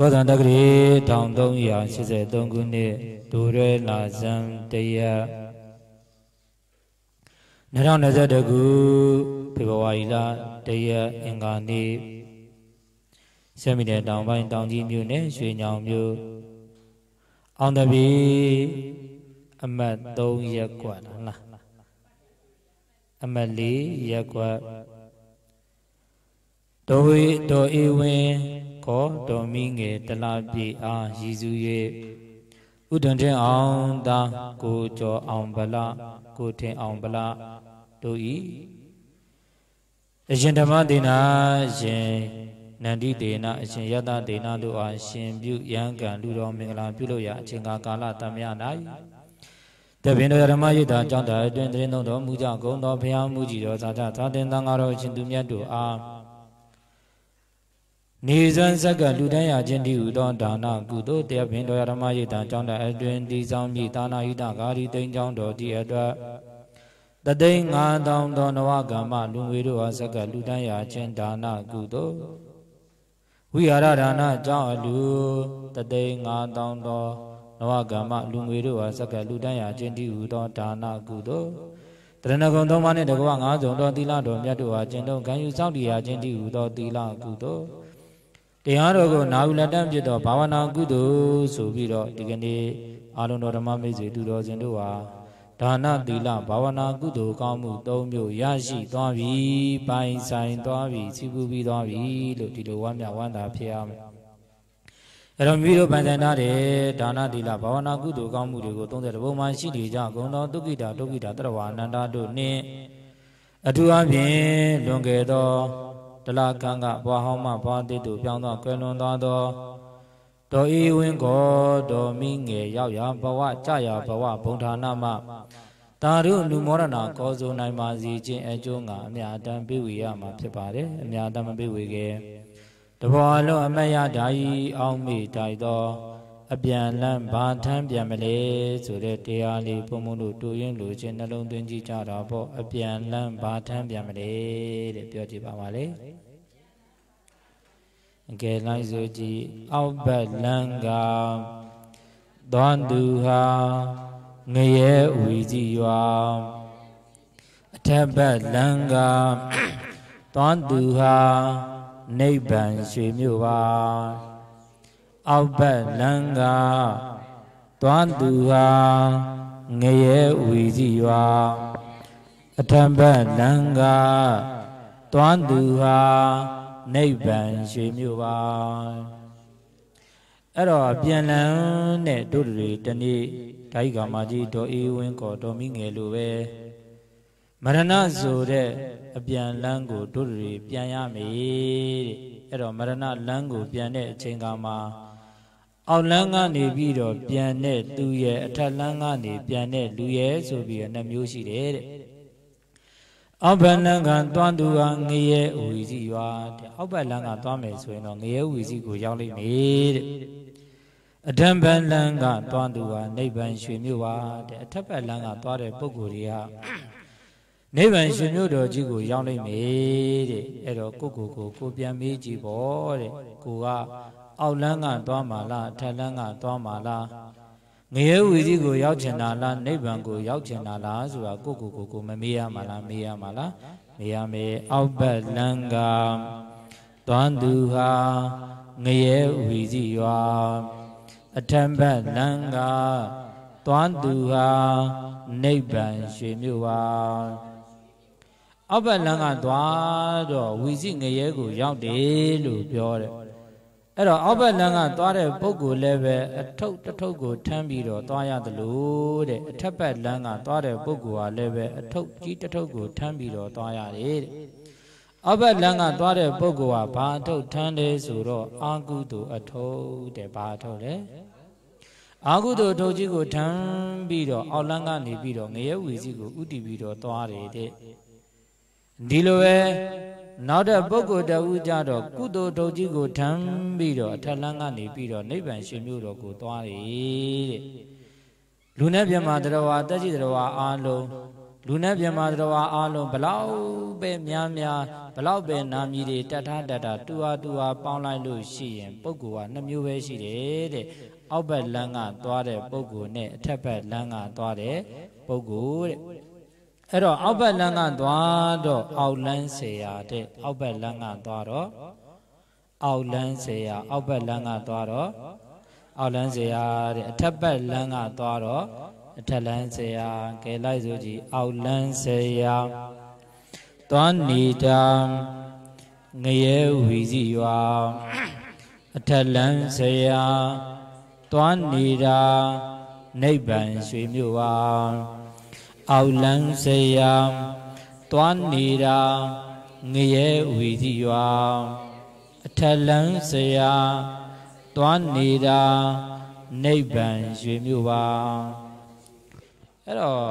ကောသံတက္ကရီ1383ခုနှစ်ဒူရဲလာဇန်တရက်2021ခုဖေဖော်ဝါရီလတရက်အင်္ဂါနေ့ဆမီတဲ့တောင်ပိုင်းတောင်ကြီးမြို့နယ်ရွှေညောင်မြို့အောင်တပီအမတ်3ရက်ကွက်လားအမတ်4ရက်ကွက်တော်ဝေတော်အေဝင်း ခေါ်တော်မိငယ်တလားပြေအားရည်စူး၍ဥဒ္ဒံထင်အောင်သာကိုကျော်အောင်ဗလကိုထင်အောင်ဗလတို့ဤအရှင်ဓမ္မဒေနာရှင်နန္ဒီဒေနာအရှင်ယတဒေနာတို့အားရှင်ပြုရန်ကံလူတော်မင်္ဂလာပြုလို့ရအချိန်ကာလတမယ၌တပင်တော်ဓမ္မယိတာကြောင့်တာအတွင်တရင်တော်မူကြကုန်သောဘုရားမူကြည်တော်သာသာသာတင်သံဃာတော်ရှင်သူမြတ်တို့အား နေဇန်ဇက်ကလူတန်းရခြင်းတည်ဟူသောဒါနကုသိုလ်တရားပင်တော်ဓမ္မယိတံကြောင့်တဲ့အတွင်ဒီဆောင်မြေဒါနာဟိတဂါရီတိန်ကြောင့်တော်ဒီအတွက်တသိန်း9000သောနဝကမ္မလူငွေတို့အားဇက်ကလူတန်းရခြင်းဒါနကုသိုလ်ဝိဟာရဒါနကြောင့်အလူတသိန်း9000သောနဝကမ္မလူငွေတို့အားဇက်ကလူတန်းရခြင်းတည်ဟူသောဒါနကုသိုလ်တရဏဂုံသုံးပါးနှင့်တကွငါးစုံသောသီလတော်မြတ်တို့အားကျင့်သုံးခံယူစောင့်တည်ရခြင်းတည်ဟူသောသီလကုသိုလ် တရားတော်ကိုနာယူလက်တန့်ဖြစ်သောဘာဝနာကုသိုလ်ဆိုပြီးတော့ဒီကနေ့အာလုံတော်ဓမ္မမိတ်ဆွေတူတော်စင်တို့ဟာဒါနသီလဘာဝနာကုသိုလ်ကောင်းမှု၃မျိုးရရှိသွားပြီပိုင်ဆိုင်သွားပြီစီပူပြီးသွားပြီလို့ဒီလိုဝမ်းမြောက်ဝမ်းသာဖြစ်ရမယ်အဲ့တော့မိတို့ပိုင်ဆိုင်ထားတဲ့ဒါနသီလဘာဝနာကုသိုလ်ကောင်းမှုတွေကို30ဘုံမှရှိနေကြကုန်သောဒုက္ခိတာဒုက္ခိတာတရဝအနန္တတို့နှင့်အထူးအဖြင့်လွန်ခဲ့သော တလကံကဘွားဟောင်းမှဘွားတိတို့ပြောင်းသောကွယ်လွန်သွားသောတော်ဤဝင်းကိုတော်မိငယ်ရောက်ရာဘဝကြရာဘဝဘုံဌာနမှတာရုလူမောရဏကောဇုံနိုင်ပါစီခြင်းအကျိုးငါအမြတ်တမ်းပြေဝေရမှာဖြစ်ပါတယ်အမြတ်တမ်းမပြေဝေခဲ့တဘောလုံးအမတ်ရဓာယီအောင်မိတိုက်သော အပြန်လန်းဘာထမ်းပြန်မလဲဆိုတဲ့တရားလေးဘုံဘုံတို့တူရင်လူချင်းနှလုံးသွင်းကြည့်ကြတာပေါ့အပြန်လန်းဘာထမ်းပြန်မလဲတဲ့ပြောကြည့်ပါပါလေအကယ်လိုက်ဆိုကြည့်အောက်ဘက်လန်းကသွားသူဟာငရဲဝီကြည့်ရွာအထက်ဘက်လန်းကသွားသူဟာနိဗ္ဗာန်ရွှေမြို့ပါ အောက်ဘက်လန်းကသွားသူဟာငရဲဝီစီရွာအထံဘက်လန်းကသွားသူဟာနိဗ္ဗာန်ရွှေမြို့ပါအဲ့တော့ပြန်လန်းတဲ့တို့တွေတနေ့ဓာိကာမကြီးဒေါ်အေးဝင်းကောဒေါ်မိငယ်လိုပဲမရဏဆိုတဲ့အပြန်လန်းကိုတို့တွေပြန်ရမေတဲ့အဲ့တော့မရဏလန်းကိုပြန်တဲ့အချိန်ကမှ အောက်လန်းကနေပြီးတော့ပြန်တဲ့သူရဲ့အထက်လန်းကနေပြန်တဲ့လူရဲ့ဆိုပြီးတော့နှမျိုးရှိတယ်တဲ့အောက်ဘက်လန်းကသွားသူကငရဲဝီစီရွာတဲ့အောက်ဘက်လန်းကသွားမယ်ဆိုရင်တော့ငရဲဝီစီကိုရောက်လိမ့်မယ်တဲ့အထက်ဘက်လန်းကသွားသူကနိဗ္ဗာန်ရွှေမြို့ပါတဲ့အထက်ဘက်လန်းကသွားတဲ့ပုဂ္ဂိုလ်တွေကနိဗ္ဗာန်ရှင်မြို့တော်ကြီးကိုရောက်နိုင်မယ်တဲ့အဲ့တော့ကိုကိုကိုကိုပြန်မေးကြည့်ပေါ့တဲ့ကိုက အောက်လန်းကသွားမှာလားအထက်လန်းကသွားမှာလားငရဲဝီကြီးကိုရောက်ချင်တာလားနိဗ္ဗာန်ကိုရောက်ချင်တာလားဆိုတာကိုကိုကိုကိုမမေးရမှာလားမေးရမှာလားမေးရမယ်အောက်ဘက်လန်းကသွားသူဟာငရဲဝီကြီးရွာအထက်ဘက်လန်းကသွားသူဟာနိဗ္ဗာန်ရွှေမြို့ပါအောက်ဘက်လမ်းကသွားတော့ဝီစီငရဲကိုရောက်တယ်လို့ပြောတယ် အဲ့တော့အောက်ဘက်လမ်းကသွားတဲ့ပုဂ္ဂိုလ်လည်းပဲအထုပ်တထုပ်ကိုထမ်းပြီးတော့သွားရတယ်လို့တဲ့အထက်ဘက်လမ်းကသွားတဲ့ပုဂ္ဂိုလ်ဟာလည်းပဲအထုပ်ကြီးတထုပ်ကိုထမ်းပြီးတော့သွားရတယ်တဲ့အောက်ဘက်လမ်းကသွားတဲ့ပုဂ္ဂိုလ်ဟာဘာအထုပ်ထမ်းတယ်ဆိုတော့အာကုသိုလ်အထုပ်တဲ့ဘာအထုပ်လဲအာကုသိုလ်အထုပ်ကြီးကိုထမ်းပြီးတော့အောက်လမ်းကနေပြီးတော့ငရဲဝီစီကိုဥတီပြီးတော့သွားတယ်တဲ့ဒီလိုပဲ နောက်တဲ့ပုဂ္ဂိုလ်တဦးကြတော့ကုသိုလ်ထုတ်ကြီးကိုထမ်းပြီးတော့အထက်လန်းကနေပြီးတော့နိဗ္ဗာန်ရှင်မြို့တော်ကိုသွားတယ်တဲ့လူနဲ့မြမတရားဝါတက်ရှိတရားဝါအားလုံးလူနဲ့မြမတော်ဝါအားလုံးဘလောက်ပဲများများဘလောက်ပဲနာမည်တွေတတ်ထားတတ်တာတူဟာတူဟာပေါင်းလိုက်လို့ရှိရင်ပုဂ္ဂိုလ်ကနှမျိုးပဲရှိတယ်တဲ့အောက်ဘက်လမ်းကသွားတဲ့ပုဂ္ဂိုလ်နဲ့အထက်ဘက်လမ်းကသွားတဲ့ပုဂ္ဂိုလ်တဲ့ အဲ့တော့အောက်ဘက်လမ်းကသွားတော့အောက်လမ်းဆရာတဲ့အောက်ဘက်လမ်းကသွားတော့အောက်လမ်းဆရာအောက်ဘက်လမ်းကသွားတော့အောက်လမ်းဆရာတဲ့အထက်ဘက်လမ်းကသွားတော့အထက်လမ်းဆရာကဲလိုက်ဆိုကြည်အောက်လမ်းဆရာသွားနေတာငရဲဝီစီရွာအထက်လမ်းဆရာသွားနေတာနိဗ္ဗာန်ရွှေမြို့ပါ အောက်လန်းဆရာသွားနေတာငရဲဝီစီရွာအထက်လန်းဆရာသွားနေတာနိဗ္ဗာန်ရွှေမြို့ပါအဲ့တော့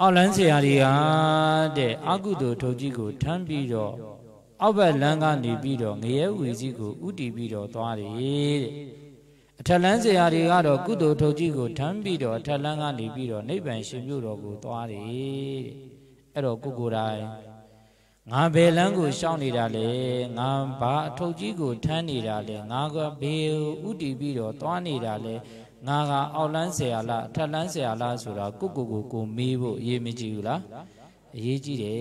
အောက်လန်းဆရာကြီးဟာတဲ့အကုသိုလ်ထုတ်ကြီးကိုထမ်းပြီးတော့အောက်ဘက်လမ်းကနေပြီးတော့ငရဲဝီစီကိုဥတီပြီးတော့သွားတယ်တဲ့ အထက်လန်းဆရာတွေကတော့ကုသိုလ်ထုတ်ကြီးကိုထမ်းပြီးတော့အထက်လန်းကနေပြီးတော့နိဗ္ဗာန်ရှင်မြို့တော်ကိုသွားတယ်တဲ့အဲ့တော့ကိုကိုယ်တိုင်ငါဘယ်လမ်းကိုရှောင်နေတာလဲငါဘာအထုတ်ကြီးကိုထမ်းနေတာလဲငါကဘယ်ဥတီပြီးတော့သွားနေတာလဲငါကအောက်လန်းဆရာလားအထက်လန်းဆရာလားဆိုတာကိုကိုကိုကိုမေးဖို့အရေးမကြီးဘူးလားအရေးကြီးတယ်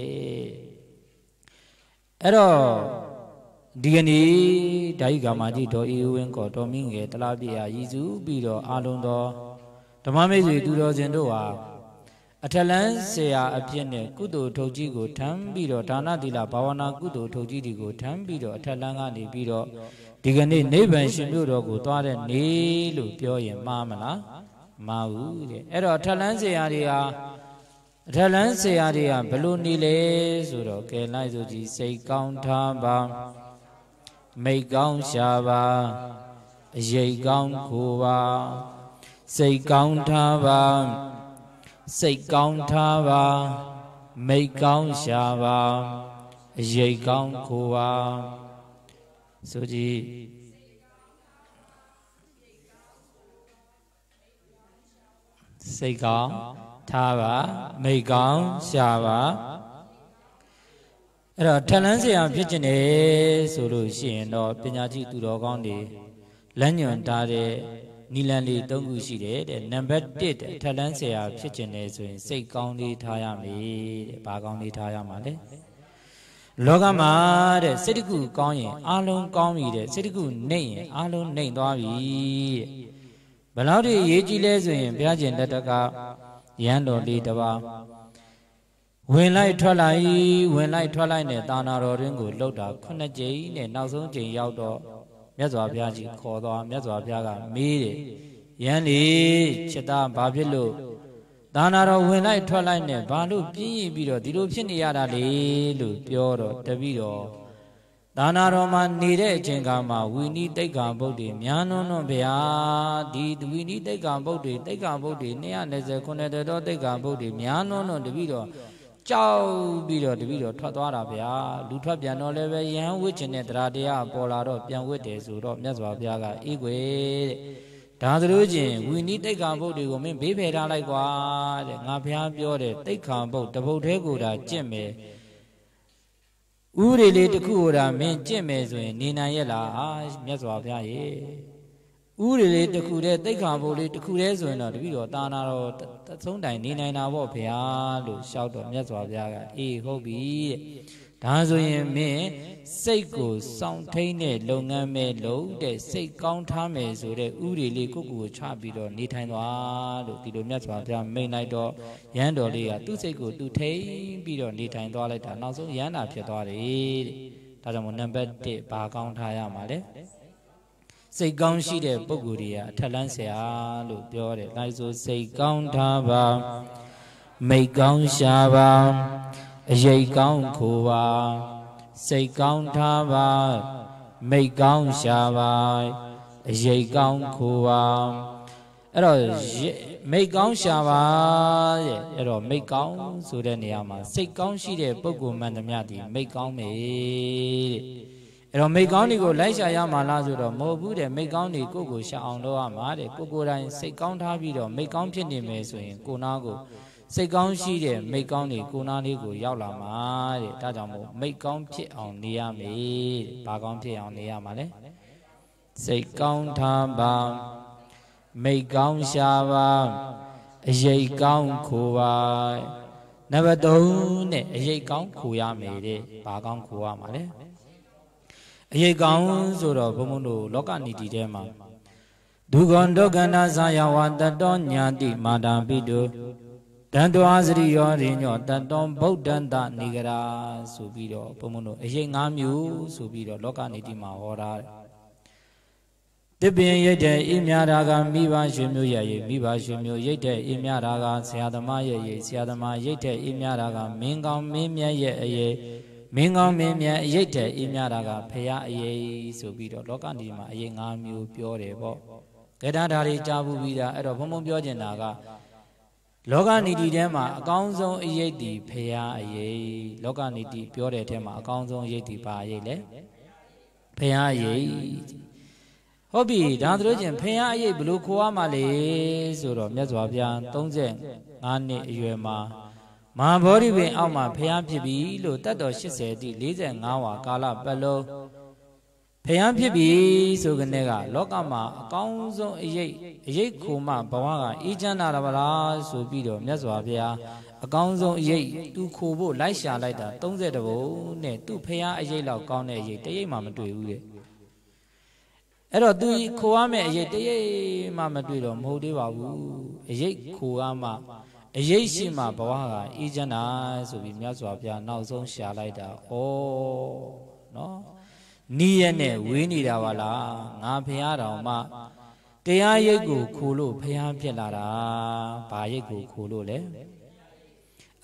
အဲ့တော့ ဒီကနေ့ဓာယိကာမကြီးဒေါ်အေးဝင်းကောတော်မင်းငယ်တလားပြရာရည်စုပြီးတော့အာလုံးသောဓမ္မမိတ်ဆွေသူတော်စင်တို့ဟာအထက်လန်းဆရာအဖြစ်နဲ့ကုသိုလ်ထုတ်ကြီးကိုထမ်းပြီးတော့ဒါနသီလဘာဝနာကုသိုလ်ထုတ်ကြီးတွေကိုထမ်းပြီးတော့အထက်လန်းကနေပြီးတော့ဒီကနေ့နိဗ္ဗာန်ရှင်မြို့တော်ကိုသွားတဲ့နေ့လို့ပြောရင်မှားမလားမှားဘူးတဲ့အဲ့တော့ထက်လန်းဆရာတွေဟာအထက်လန်းဆရာတွေကဘလို့နေလဲဆိုတော့ကဲလိုက်ဆိုကြည်စိတ်ကောင်းထားပါ မိတ်ကောင်းရှာပါအရေးကောင်းခိုပါစိတ်ကောင်းထားပါစိတ်ကောင်းထားပါမိတ်ကောင်းရှာပါအရေးကောင်းခိုပါဆိုကြည်စိတ်ကောင်းထားပါမိတ်ကောင်းရှာပါ အဲ့တော့ထလန်းဆရာဖြစ်ကျင်တယ်ဆိုလို့ရှိရင်တော့ပညာရှိသူတော်ကောင်းတွေလမ်းညွှန်ထားတဲ့နီလန်လေး၃ခုရှိတယ်တဲ့နံပါတ်1တဲ့ထလန်းဆရာဖြစ်ကျင်တယ်ဆိုရင်စိတ်ကောင်းလေးထားရမယ်တဲ့ဘာကောင်းလေးထားရမှာလဲလောကမှာတဲ့စိတ်တကူကောင်းရင်အာလုံးကောင်းပြီတဲ့စိတ်တကူနှိမ့်ရင်အာလုံးနှိမ့်သွားပြီတဲ့ဘလောက်တွေအရေးကြီးလဲဆိုရင်ဘုရားရှင်တတကရဟန်းတော်လေးတစ်ပါး ဝင်လိုက်ထွက်လိုက်ဝင်လိုက်ထွက်လိုက်နဲ့တာနာတော်ရင်းကိုလှုပ်တာခုနှစ်ကြိမ်နဲ့နောက်ဆုံးကြိမ်ရောက်တော့မြတ်စွာဘုရားကြီးခေါ်သွားမြတ်စွာဘုရားကမေးတယ်ရန်လေးချစ်သားဘာဖြစ်လို့ဒါနာတော်ဝင်လိုက်ထွက်လိုက်နဲ့ဘာလို့ပြင်းရင်ပြီးတော့ဒီလိုဖြစ်နေရတာလေလို့ပြောတော့တပည့်တော်ဒါနာတော်မှာနေတဲ့အချိန်ကမှဝီနိတိတ်ကံဗုဒ္ဓေများနုံနုံဗျာဒီဝီနိတိတ်ကံဗုဒ္ဓေတိတ်ကံဗုဒ္ဓေ229တော်တိတ်ကံဗုဒ္ဓေများနုံနုံတပည့်တော် ကြောက်ပြီးတော့တပည့်တော်ထွက်သွားတာဗျာလူထွက်ပြန်တော့လည်းပဲယဟန်ဝစ်ခြင်းနဲ့တရားတရားပေါ်လာတော့ပြန်ဝစ်တယ်ဆိုတော့မြတ်စွာဘုရားကအေးကွယ်တဲ့ဒါသလိုချင်းဝီနီးတိတ်ခါဘုတ်တွေကိုမင်းဘေးဖယ်ထားလိုက်ကွာတဲ့ငါဘုရားပြောတယ်တိတ်ခါဘုတ်တပုတ်သေးကိုဒါကြင့်မယ်ဥရီလေးတစ်ခုကိုဒါမင်းကြင့်မယ်ဆိုရင်နေနိုင်ရဲ့လားအာမြတ်စွာဘုရားရေ ဥရီလေးတစ်ခုတည်းတိတ်ခါဘုတ်လေးတစ်ခုတည်းဆိုရင်တော့တပည့်တော်တာနာတော်သုံးတိုင်နေနိုင်တာပေါ့ဘုရားလို့ရှောက်တော့မြတ်စွာဘုရားကအေးဟုတ်ပြီတဲ့ဒါဆိုရင်မင်းစိတ်ကိုစောင့်ထိန်တဲ့လုပ်ငန်းမဲ့လုပ်တဲ့စိတ်ကောင်းထားမယ်ဆိုတဲ့ဥရီလေးကိုကိုကိုချပြီးတော့နေထိုင်သွားလို့ဒီလိုမြတ်စွာဘုရားမိန်လိုက်တော့ရန်တော်လေးကသူ့စိတ်ကိုသူထိန်ပြီးတော့နေထိုင်သွားလိုက်တာနောက်ဆုံးရန်တာဖြစ်သွားတယ်တဲ့ဒါကြောင့်မို့နံပါတ်1ဘာကောင်းထားရမှာလဲ စိတ်ကောင်းရှိတဲ့ပုဂ္ဂိုလ်တွေကအထက်လန်းဆရာလို့ပြောတယ်။ဒါဆိုစိတ်ကောင်းထားပါမိတ်ကောင်းရှာပါအရေးကောင်းခိုပါစိတ်ကောင်းထားပါမိတ်ကောင်းရှာပါအရေးကောင်းခိုပါအဲ့တော့မိတ်ကောင်းရှာပါတဲ့အဲ့တော့မိတ်ကောင်းဆိုတဲ့နေရာမှာစိတ်ကောင်းရှိတဲ့ပုဂ္ဂိုလ်မှန်သမျှဒီမိတ်ကောင်းမေတဲ့ အဲ့တော့မိတ်ကောင်းတွေကိုလိုက်ရှာရမှာလားဆိုတော့မဟုတ်ဘူးတဲ့မိတ်ကောင်းတွေကိုကိုရှာအောင်လုပ်ရမှာတဲ့ကိုကိုယ်တိုင်စိတ်ကောင်းထားပြီးတော့မိတ်ကောင်းဖြစ်နေမယ်ဆိုရင်ကိုနာကိုစိတ်ကောင်းရှိတဲ့မိတ်ကောင်းတွေကိုနားလေးကိုရောက်လာမှာတဲ့ဒါကြောင့်မို့မိတ်ကောင်းဖြစ်အောင်နေရမေတဲ့ဘာကောင်းဖြစ်အောင်နေရမှာလဲစိတ်ကောင်းထားပါမိတ်ကောင်းရှာပါအရေးကောင်းခိုပါနံပါတ်3နဲ့အရေးကောင်းခိုရမယ်တဲ့ဘာကောင်းခိုရမှာလဲ အရေးကောင်းဆိုတော့ဘုံဘုံတို့လောကနီတိထဲမှာဒုက္ခဒုက္ခနာဇာယဝတတောညာတိမာတာပိတုတန်တောစရိယောရိညောတန်တောဗုဒ္ဓန္တနေကြရာဆိုပြီးတော့ဘုံဘုံတို့အရေး၅မျိုးဆိုပြီးတော့လောကနီတိမှာဟောတာတပင်ရိတ်တဲ့အိမြရာကမိဘရွှေမျိုးရဲ့ရိတ်မိဘရွှေမျိုးရိတ်တဲ့အိမြရာကဆရာသမားရဲ့ရိတ်ဆရာသမားရိတ်တဲ့အိမြရာကမင်းကောင်းမင်းမြတ်ရဲ့အရေး မင်းကောင်းမင်းမြတ်အရိတ်တဲ့အိမြရာကဖရာအရေးဆိုပြီးတော့လောကနီမှာအရေး၅မျိုးပြောတယ်ပေါ့ကဲဒါဓာရီကြားဘူးပြီးတာအဲ့တော့ဘုံဘုံပြောချင်တာကလောကနီတိထဲမှာအကောင်းဆုံးအရေးတီဖရာအရေးလောကနီတိပြောတဲ့ထဲမှာအကောင်းဆုံးအရေးတီပါအရေးလေဖရာအရေးဟုတ်ပြီဒါဆိုလို့ချင်းဖရာအရေးဘယ်လိုခေါ်ရမှာလဲဆိုတော့မြတ်စွာဘုရား35နှစ်အရွယ်မှာ မဟာဗောဓိပင်အောက်မှာဖရာဖြစ်ပြီလို့တတ်တော်80တိ45ဝါကာလပတ်လုံးဖျားဖြစ်ပြီဆိုကနေကလောကမှာအကောင်းဆုံးအရေးအရေးခိုမှဘဝကအေးချမ်းတာပါလားဆိုပြီးတော့မြတ်စွာဘုရားအကောင်းဆုံးအရေးသူခိုဖို့လိုက်ရှာလိုက်တာ30ဘုံနဲ့သူဖျားအရေးလောက်ကောင်းတဲ့အရေးတရိပ်မှမတွေ့ဘူးတဲ့အဲ့တော့သူခိုရမယ့်အရေးတရိပ်မှမတွေ့တော့မဟုတ်သေးပါဘူးအရေးခိုရမှ အရေးရှိမှဘဝကအေးချမ်းတာဆိုပြီးမြတ်စွာဘုရားနောက်ဆုံးရှာလိုက်တာဩနော်နီးရက်နဲ့ဝေးနေတာပါလားငါဖះတော်မှတရားရိပ်ကိုခိုးလို့ဖះဖြစ်လာတာဘာရိပ်ကိုခိုးလို့လဲ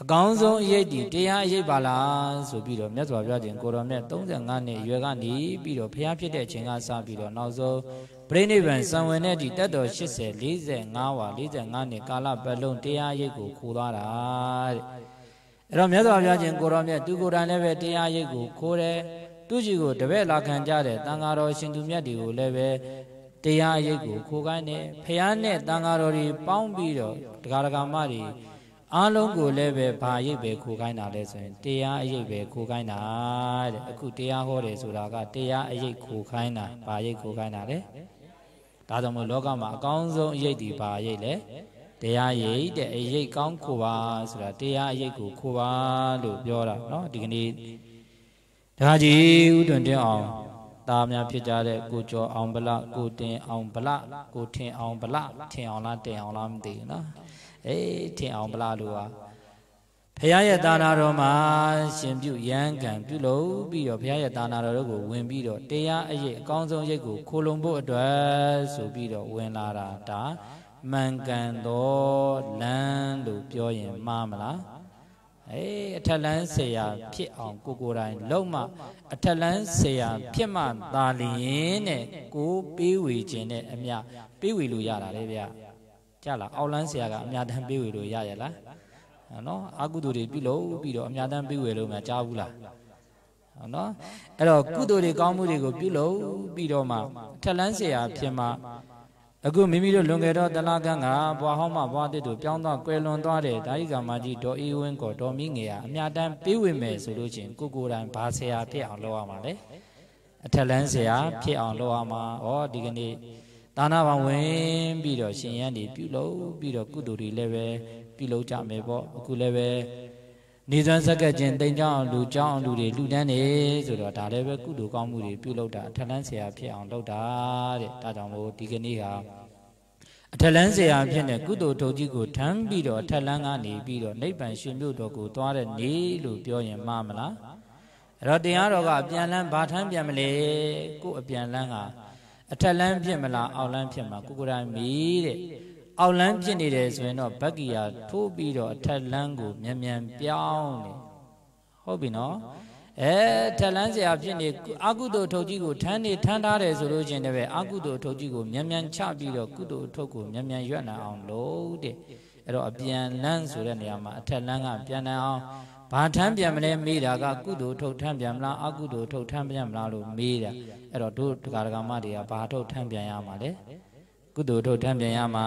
အကောင်းဆုံးအရေးဒီတရားအရေးပါလားဆိုပြီးတော့မြတ်စွာဘုရားရှင်ကိုတော်မြတ်35နှစ်ရွယ်ကနေပြီးတော့ဖះဖြစ်တဲ့အချိန်ကစပြီးတော့နောက်ဆုံးပြိဋိဘံစံဝင်တဲ့ဒီတက်တော်80 45ဝါ45နှစ်ကာလပတ်လုံးတရားရိပ်ကိုခိုးသွားတာတဲ့အဲ့တော့မြတ်စွာဘုရားရှင်ကိုတော်မြတ်သူကိုယ်တိုင်လည်းပဲတရားရိပ်ကိုခိုးတယ်သူကြီးကိုတပည့်လာခံကြတဲ့တန်ဃာတော်ရှင်သူမြတ်တွေကိုလည်းပဲတရားအရေးကိုခိုးခိုင်းတယ်ဖះနဲ့တန်ဃာတော်တွေပေါင်းပြီးတော့တရားဒဂမတွေ အားလုံးကိုလည်းပဲဘာရိပ်ပဲခိုးခိုင်းတာလဲဆိုရင်တရားအရေးပဲခိုးခိုင်းတာတဲ့အခုတရားဟောတယ်ဆိုတာကတရားအရေးခိုးခိုင်းတာဘာရိပ်ခိုးခိုင်းတာလဲဒါကြောင့်မို့လောကမှာအကောင်းဆုံးအရေးဒီဘာရိပ်လဲတရားရိပ်တဲ့အရေးကောင်းခိုးပါဆိုတာတရားအရေးကိုခိုးပါလို့ပြောတာเนาะဒီကနေ့တခါကြီးဥတွင်တင်အောင်သားများဖြစ်ကြတဲ့ကိုကျော်အောင်ဗလကိုတင်အောင်ဗလကိုထင်အောင်ဗလထင်အောင်လားတင်အောင်လားမသိဘူးနော် အေးထင်အောင်ဗလလို့ဟာဖရာရဲ့တာနာတော်မှာရှင်ပြုရန်ကံပြုလုပ်ပြီးတော့ဖရာရဲ့တာနာတော်တို့ကိုဝင်ပြီးတော့တရားအရေးအကောင်းဆုံးရိတ်ကိုခိုလုံဖို့အတွက်ဆိုပြီးတော့ဝင်လာတာဒါမှန်ကန်သောလမ်းလို့ပြောရင်မှားမလားအေးအထက်လန်းဆရာဖြစ်အောင်ကိုကိုယ်တိုင်လုံးမအထက်လန်းဆရာဖြစ်မှသာလျင်တဲ့ကိုပေးဝေခြင်းနဲ့အမြပေးဝေလို့ရတာလေဗျ ကြလားအောက်လန်းဆရာကအမြတမ်းပေးဝေလို့ရရလားနော်အကုသိုလ်တွေပြုလို့ပြီးတော့အမြတမ်းပေးဝေလို့မှကြားဘူးလားနော်အဲ့တော့ကုသိုလ်တွေကောင်းမှုတွေကိုပြုလို့ပြီးတော့မှအထက်လန်းဆရာဖြစ်မှအခုမိမိတို့လွန်ခဲ့တော့တလားကန်းကဘွားဟောင်းမဘွားတစ်တို့ပြောင်းသွားကွယ်လွန်သွားတဲ့ဒါဟိကမာကြီးဒေါ်အေးဝင်းကောဒေါ်မိငယ်ကအမြတမ်းပေးဝင်မယ်ဆိုလို့ချင်းကိုကိုယ်တိုင်ဘာဆရာဖြစ်အောင်လုပ်ရမှာလဲအထက်လန်းဆရာဖြစ်အောင်လုပ်ရမှာဩဒီကနေ့ ဒါနာပေါင်းဝင်ပြီးတော့ရှင်ရန်တွေပြုလုပ်ပြီးတော့ကုသိုလ်တွေလည်းပဲပြုလုပ်ကြမယ်ပေါ့အခုလည်းပဲနေစွမ်းဆက်ကခြင်းတိမ်ကြောင်းလူကြောင်းလူတွေလူတန်းနေဆိုတော့ဒါလည်းပဲကုသိုလ်ကောင်းမှုတွေပြုလုပ်တာအထက်လန်းဆရာဖြစ်အောင်လုပ်တာတဲ့ဒါကြောင့်မို့ဒီကနေ့ဟာအထက်လန်းဆရာဖြစ်တဲ့ကုသိုလ်ထုတ်ကြီးကိုထမ်းပြီးတော့အထက်လန်းကနေပြီးတော့နိဗ္ဗာန်ရှင်မြို့တော်ကိုသွားတဲ့နေလို့ပြောရင်မှားမလားအဲ့တော့တရားတော်ကအပြန်လန်းဘာထမ်းပြန်မလဲကို့အပြန်လန်းက အထက်လန်းဖြစ်မလားအောက်လန်းဖြစ်မှာကိုကိုယ်တိုင်မီတဲ့အောက်လန်းဖြစ်နေတယ်ဆိုရင်တော့ဗက်ကီယာထိုးပြီးတော့အထက်လန်းကိုမြန်မြန်ပြောင်းနေဟုတ်ပြီနော်အဲထက်လန်းစရာဖြစ်နေအကုသိုလ်ထုတ်ကြီးကိုထမ်းနေထမ်းထားတယ်ဆိုလို့ချင်းတပည့်အကုသိုလ်ထုတ်ကြီးကိုမြန်မြန်ချပြီးတော့ကုသိုလ်ထုတ်ကိုမြန်မြန်ရွတ်နိုင်အောင်လုပ်တဲ့အဲ့တော့အပြန်လန်းဆိုတဲ့နေရာမှာအထက်လန်းကပြန်နိုင်အောင်ဘာထမ်းပြန်မလဲမေးတာကကုသိုလ်ထုတ်ထမ်းပြန်မလားအကုသိုလ်ထုတ်ထမ်းပြန်မလားလို့မေးတာ အဲ့တော့တို့ဒကာဒကာမတွေကဘာထုတ်ထမ်းပြန်ရမှာလဲကုသိုလ်ထုတ်ထမ်းပြန်ရမှာ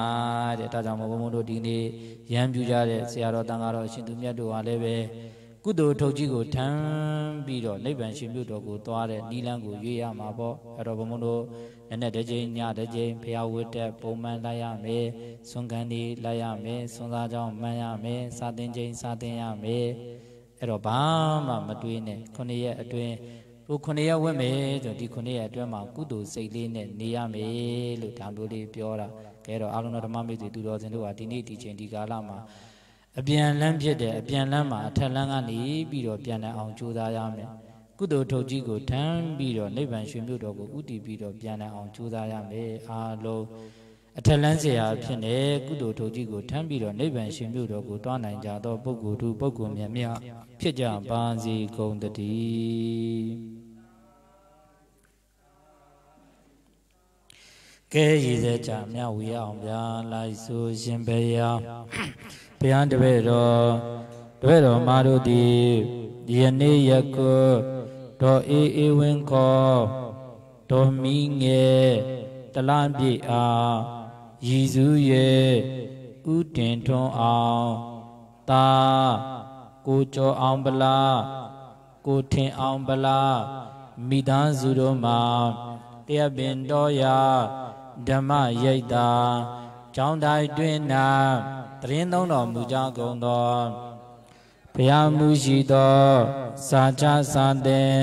တဲ့ဒါကြောင့်မို့ဘုံဘုံတို့ဒီနေ့ရံပြူကြတဲ့ဆရာတော်တန်ဃာတော်ရှင်သူမြတ်တို့ဟာလည်းပဲကုသိုလ်ထုတ်ကြီးကိုထမ်းပြီးတော့နိဗ္ဗာန်ရှင်မြတ်တော်ကိုသွားတဲ့နိလန်းကိုရွေးရမှာပေါ့အဲ့တော့ဘုံဘုံတို့နည်းနည်းတစ်ချိန်ညတစ်ချိန်ဖျားဝတ်တဲ့ပုံမှန်လိုက်ရမယ်ဆွန်ကန်ဒီလိုက်ရမယ်ဆွန်သားကြောင်းမှန်ရမယ်စာသင်ချိန်စာသင်ရမယ်အဲ့တော့ဘာမှမတွေးနဲ့ခုနှစ်ရက်အတွင်း ကိုခုနှစ်ရက်ဝတ်မယ်ဆိုဒီခုနှစ်ရက်အတွင်းမှာကုသိုလ်စိတ်လေးနဲ့နေရမယ်လို့ဒါမျိုးလေးပြောတာကဲတော့အာလုံးတော်ဓမ္မမိတ်ဆွေသူတော်စင်တို့ဟာဒီနေ့ဒီချိန်ဒီကာလမှာအပြန်လန်းဖြစ်တဲ့အပြန်လန်းမှာအထက်လန်းကနေပြီးတော့ပြန်လန်းအောင်ကြိုးစားရမယ်ကုသိုလ်ထုတ်ကြီးကိုထမ်းပြီးတော့နိဗ္ဗာန်ရှင်မြို့တော်ကိုဥတည်ပြီးတော့ပြန်လန်းအောင်ကြိုးစားရမယ်အာလုံးအထက်လန်းစရာဖြစ်နေကုသိုလ်ထုတ်ကြီးကိုထမ်းပြီးတော့နိဗ္ဗာန်ရှင်မြို့တော်ကိုတွားနိုင်ကြသောပုဂ္ဂိုလ်သူပုဂ္ဂိုလ်မြတ်မြတ်ဖြစ်ကြပါစေကုန်တည်း ကဲရည်စဲကြမြဝေအောင်ဗျာလိုက်ဆိုရှင်ဘုရားဘုရားတပည့်တော်တပည့်တော်မာတို့သည်ယနေ့ယခုဒေါ်အေးအေးဝင်းခေါ်ဒေါ်မီငယ်တလပြည့်အားရည်စူးရဲ့ဥတင်ထွန်းအောင်တာကိုကျော်အောင်ပလားကိုထင်အောင်ပလားမိသားစုတို့မှာတရပင်တော်ရာ ဓမ္မရိပ်တာကျောင်းတိုင်းတွင်နာတရင်သုံးတော်မူကြကုန်သောဘုရားမူရှိသောစာချစာသင်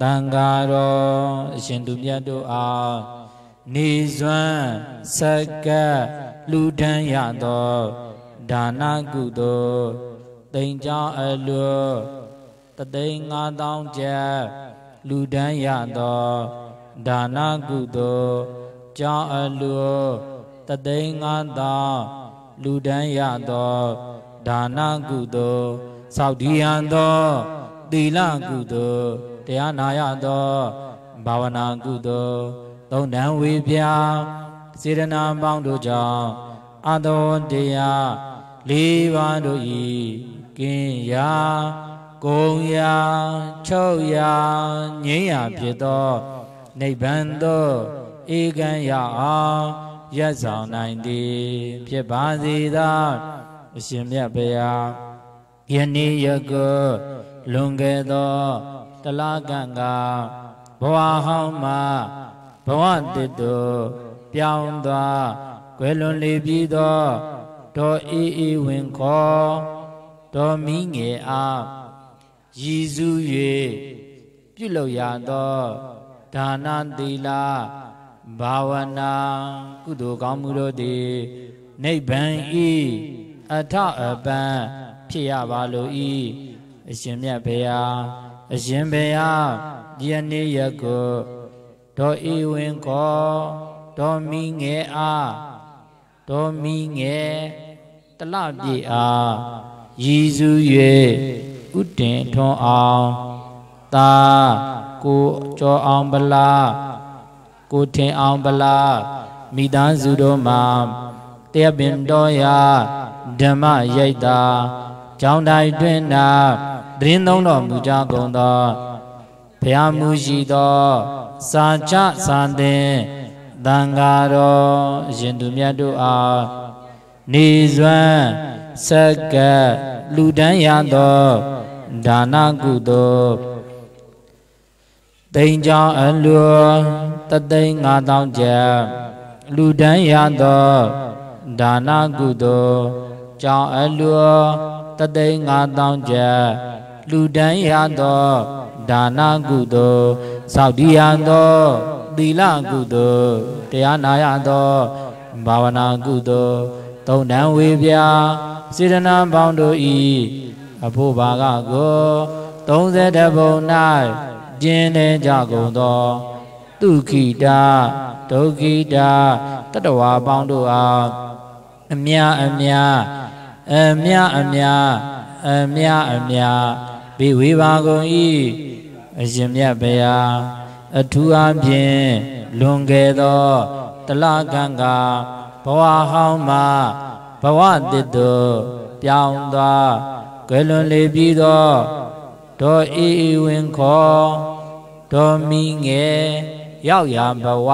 တန်ဃာတော်အရှင်သူမြတ်တို့အားနေစွမ်းစက္ကလူဒန်းရသောဒါနကုသိုလ်တိမ်ကြောင်းအလွတ်တသိန်း၅တောင်းကျပ်လူဒန်းရသောဒါနကုသိုလ် ကြောင်းအလိုတသိန်းငါးသောလူတန်းရသောဒါနကုသိုလ်သောက်ဒီယံသောသီလကုသိုလ်တရားနာရသောဘာဝနာကုသိုလ်သုံးတန်ဝေပြစေရနာပေါင်းတို့ကြောင့်အတောတရားလေးပါးတို့ဤကင်းရာကုံရာချုပ်ရာငြိမ်းရာဖြစ်သောနိဗ္ဗာန်သို့ ဧကံရအောင်ရက်ဆောင်နိုင်သည်ဖြစ်ပါစေသာအရှင်မြတ်ဗျာယနေ့ယခုလွန်ခဲ့သောတလကံကဘဝဟောင်းမှာဘဝတည်သူပြောင်းသွားကွယ်လွန်လေပြီးသောတော်အေးအေးဝင်ခေါ်တော်မီးငယ်အားရည်စူး၍ပြုလုပ်ရသောဒါနသီလ ဘာဝနာကုသိုလ်ကောင်းမှုတို့သည်နိဗ္ဗာန်ဤအထအပံဖြစ်ရပါလိုဤအရှင်မြတ်ဘုရားအရှင်ဘုရားယနေ့ယခုဒေါ်ဤဝင်ကောဒေါ်မီငယ်အားဒေါ်မီငယ်တလပြေအားရည်စူး၍ဥတင်ထွန်းအောင်သာကိုကြောအောင်ပလား ကိုထင်အောင်ပလားမိသားစုတို့မှာတရားပင်တော်ရာဓမ္မရိပ်တာကြောင်းတိုင်းတွင်နာသတင်းသုံးတော်မူကြကုန်သောဘုရားမူရှိသောစာချစာသင်သံဃာတော်အရှင်သူမြတ်တို့အားနေစွမ်းစက္ကလူတန်းရသောဒါနကုသိုလ်တိန်ကြောင့်အလွန် တသိန်း9000ကျပ်လူတန်းရသောဒါနကုသိုလ်ကြောင့်အလွန်တသိန်း9000ကျပ်လူတန်းရသောဒါနကုသိုလ်သောက်တည်ရသောသီလကုသိုလ်တရားနာရသောဘာဝနာကုသိုလ်သုံးတန်ဝေပြစေတနာပေါင်းတို့ဤအဖို့ဘာကကို30ဘုံ၌ကျင်းနေကြကုန်သော ဒုက္ခိတာဒုက္ခိတာတတဝါပေါင်းတို့အားအမြအမြအမြအမြအမြအမြဘေဝေပါကုန်၏အရှင်မြတ်ဗျာအထူးအဖြင့်လွန်ခဲ့သောတလကံကဘဝဟောင်းမှာဘဝတည်သူပြောင်းသွားကွယ်လွန်လေပြီးသောဒေါ်အေးဝင်ခေါ်ဒေါ်မီငယ် ရောက်ရာဘဝ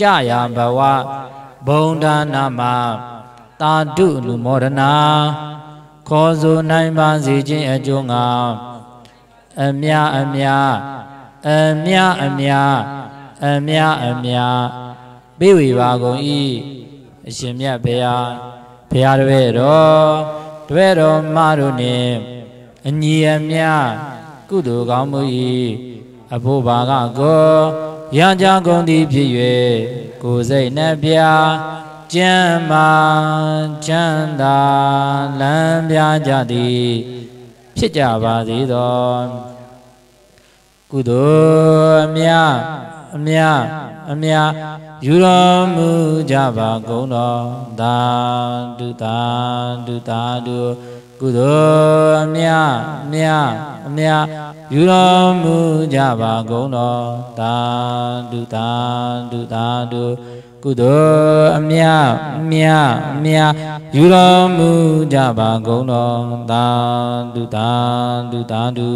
ကြရာဘဝဘုံဒါနာမတာတုအနုမောဒနာခေါ်ဆိုနိုင်ပါစေခြင်းအကျိုးငါအမြအမြအမြအမြအမြအမြပေးဝေပါကုန်၏အရှင်မြတ်ဘုရားဘုရားတပည့်တော်တပည့်တော်မတို့နှင့်အညီအမြကုသိုလ်ကောင်းမှု၏အဖို့ဘာကကို ရကြကုန်သည်ဖြစ်၍ကိုယ်စိတ်နှပြကျမ်းမာချမ်းသာလမ်းပြကြသည်ဖြစ်ကြပါစေသောကုသိုလ်အမြအမြအမြယူတော်မူကြပါကုန်တော်သာတုသာတုသာတု ကုသိုလ်အမြအမြအမြယူတော်မူကြပါကုန်တော်သာတုသာတုသာတုကုသိုလ်အမြအမြအမြယူတော်မူကြပါကုန်တော်သာတုသာတုသာတု